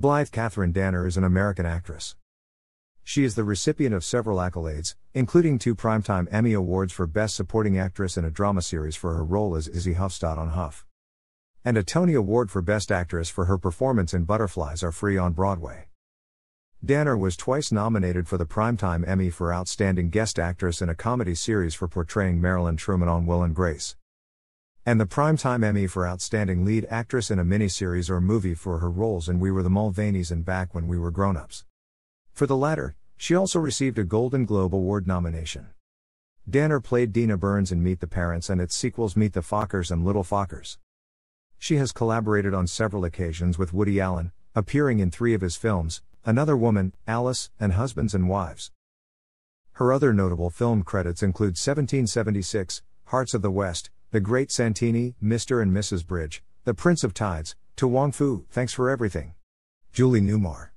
Blythe Katherine Danner is an American actress. She is the recipient of several accolades, including two Primetime Emmy Awards for Best Supporting Actress in a Drama Series for her role as Izzy Huffstodt on Huff. And a Tony Award for Best Actress for her performance in Butterflies Are Free on Broadway. Danner was twice nominated for the Primetime Emmy for Outstanding Guest Actress in a Comedy Series for portraying Marilyn Truman on Will and Grace. And the Primetime Emmy for Outstanding Lead Actress in a Miniseries or Movie for her roles in We Were the Mulvaneys and Back When We Were Grown Ups. For the latter, she also received a Golden Globe Award nomination. Danner played Dina Byrnes in Meet the Parents and its sequels Meet the Fockers and Little Fockers. She has collaborated on several occasions with Woody Allen, appearing in three of his films Another Woman, Alice, and Husbands and Wives. Her other notable film credits include 1776, Hearts of the West, The Great Santini, Mr. and Mrs. Bridge, The Prince of Tides, To Wong Fu, Thanks for Everything. Julie Newmar.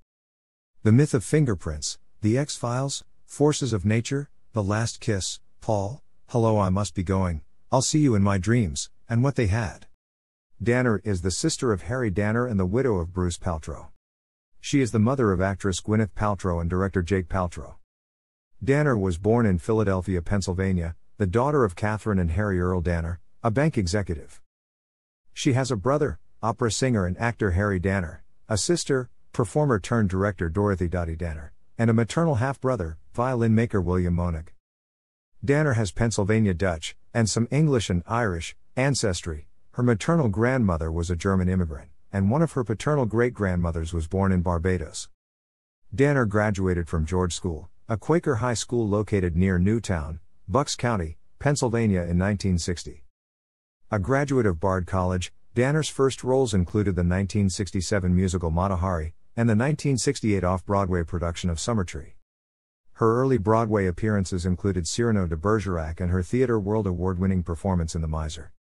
The Myth of Fingerprints, The X Files, Forces of Nature, The Last Kiss, Paul, Hello, I Must Be Going, I'll See You in My Dreams, and What They Had. Danner is the sister of Harry Danner and the widow of Bruce Paltrow. She is the mother of actress Gwyneth Paltrow and director Jake Paltrow. Danner was born in Philadelphia, Pennsylvania, the daughter of Catherine and Harry Earl Danner, a bank executive. She has a brother, opera singer and actor Harry Danner, a sister, performer turned director Dorothy Dottie Danner, and a maternal half brother, violin maker William Moennig. Danner has Pennsylvania Dutch, and some English and Irish, ancestry, her maternal grandmother was a German immigrant, and one of her paternal great grandmothers was born in Barbados. Danner graduated from George School, a Quaker high school located near Newtown, Bucks County, Pennsylvania in 1960. A graduate of Bard College, Danner's first roles included the 1967 musical Mata Hari and the 1968 off Broadway production of Summertree. Her early Broadway appearances included Cyrano de Bergerac and her Theatre World Award winning performance in The Miser.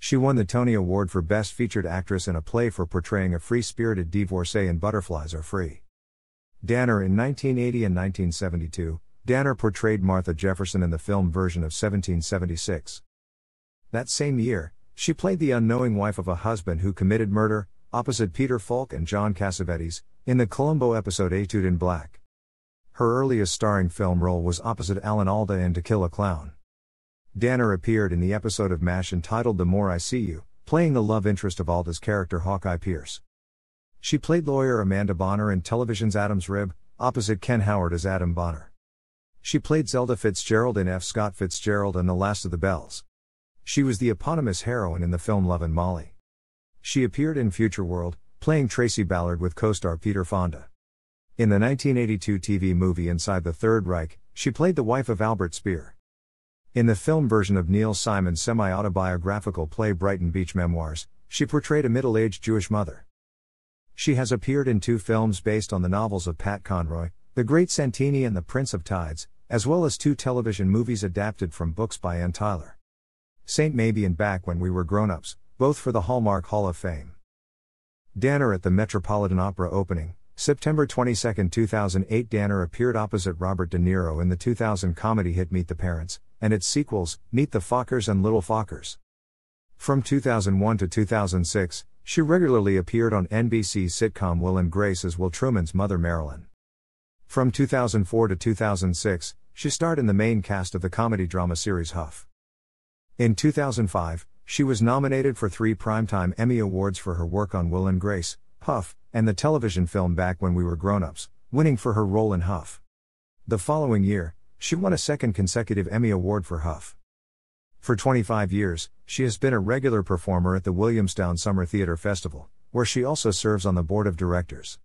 She won the Tony Award for Best Featured Actress in a Play for portraying a free spirited divorcee in Butterflies Are Free. Danner in 1980 and 1972, Danner portrayed Martha Jefferson in the film version of 1776. That same year, she played the unknowing wife of a husband who committed murder, opposite Peter Falk and John Cassavetes, in the Columbo episode Etude in Black. Her earliest starring film role was opposite Alan Alda in To Kill a Clown. Danner appeared in the episode of MASH entitled The More I See You, playing the love interest of Alda's character Hawkeye Pierce. She played lawyer Amanda Bonner in television's Adam's Rib, opposite Ken Howard as Adam Bonner. She played Zelda Fitzgerald in F. Scott Fitzgerald and The Last of the Belles. She was the eponymous heroine in the film Lovin' Molly. She appeared in Future World, playing Tracy Ballard with co star Peter Fonda. In the 1982 TV movie Inside the Third Reich, she played the wife of Albert Speer. In the film version of Neil Simon's semi autobiographical play Brighton Beach Memoirs, she portrayed a middle aged Jewish mother. She has appeared in two films based on the novels of Pat Conroy, The Great Santini and The Prince of Tides, as well as two television movies adapted from books by Anne Tyler. Saint Maybe and Back When We Were Grown Ups, both for the Hallmark Hall of Fame. Danner at the Metropolitan Opera opening, September 22, 2008 Danner appeared opposite Robert De Niro in the 2000 comedy hit Meet the Parents, and its sequels, Meet the Fockers and Little Fockers. From 2001 to 2006, she regularly appeared on NBC's sitcom Will and Grace as Will Truman's mother Marilyn. From 2004 to 2006, she starred in the main cast of the comedy drama series Huff. In 2005, she was nominated for three Primetime Emmy Awards for her work on Will and Grace, Huff, and the television film Back When We Were Grown Ups, winning for her role in Huff. The following year, she won a second consecutive Emmy Award for Huff. For 25 years, she has been a regular performer at the Williamstown Summer Theatre Festival, where she also serves on the board of directors.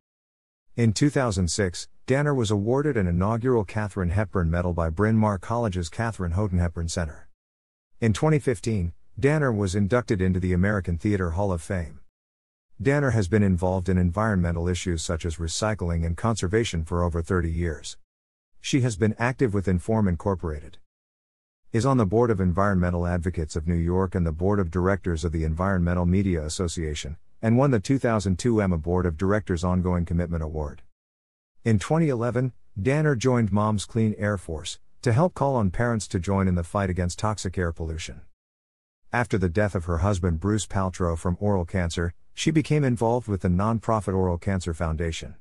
In 2006, Danner was awarded an inaugural Katharine Hepburn Medal by Bryn Mawr College's Katharine Houghton Hepburn Center. In 2015, Danner was inducted into the American Theatre Hall of Fame. Danner has been involved in environmental issues such as recycling and conservation for over 30 years. She has been active with Inform Incorporated. Is on the board of Environmental Advocates of New York and the board of directors of the Environmental Media Association, and won the 2002 EMA Board of Directors Ongoing Commitment Award. In 2011, Danner joined Moms Clean Air Force to help call on parents to join in the fight against toxic air pollution. After the death of her husband Bruce Paltrow from oral cancer, she became involved with the nonprofit Oral Cancer Foundation.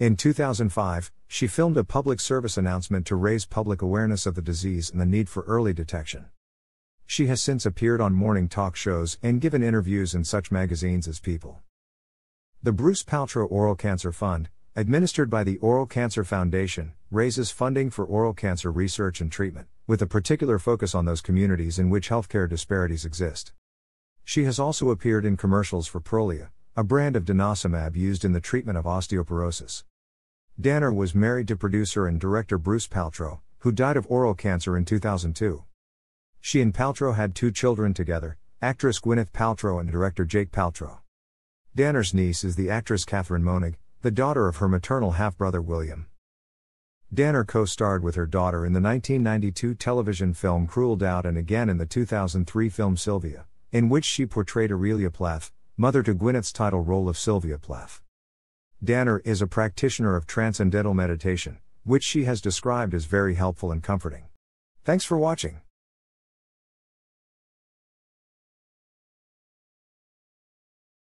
In 2005, she filmed a public service announcement to raise public awareness of the disease and the need for early detection. She has since appeared on morning talk shows and given interviews in such magazines as People. The Bruce Paltrow Oral Cancer Fund, administered by the Oral Cancer Foundation, raises funding for oral cancer research and treatment with a particular focus on those communities in which healthcare disparities exist. She has also appeared in commercials for Prolia, a brand of denosumab used in the treatment of osteoporosis. Danner was married to producer and director Bruce Paltrow, who died of oral cancer in 2002. She and Paltrow had two children together, actress Gwyneth Paltrow and director Jake Paltrow. Danner's niece is the actress Catherine Moennig, the daughter of her maternal half brother William. Danner co starred with her daughter in the 1992 television film Cruel Doubt and again in the 2003 film Sylvia, in which she portrayed Aurelia Plath, mother to Gwyneth's title role of Sylvia Plath. Danner is a practitioner of transcendental meditation, which she has described as very helpful and comforting. Thanks for watching.